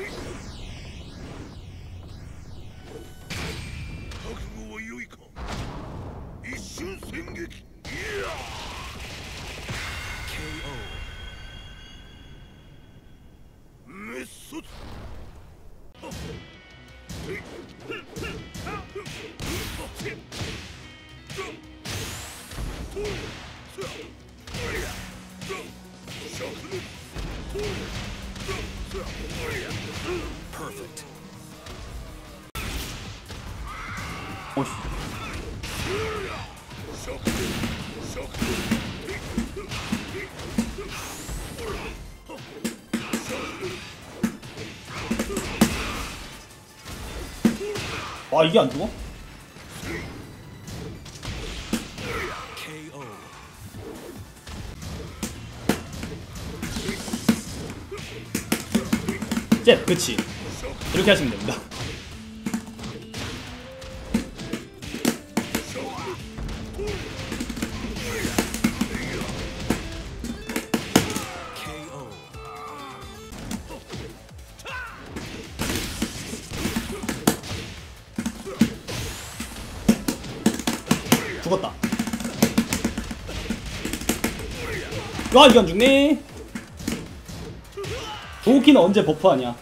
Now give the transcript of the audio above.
Oh, yeah. Perfect. 오씨. 와 이게 안 죽어? 잽 그치. 이렇게 하시면 됩니다. 죽었다. 와 이게 안 죽네 도우키는 언제 버프하냐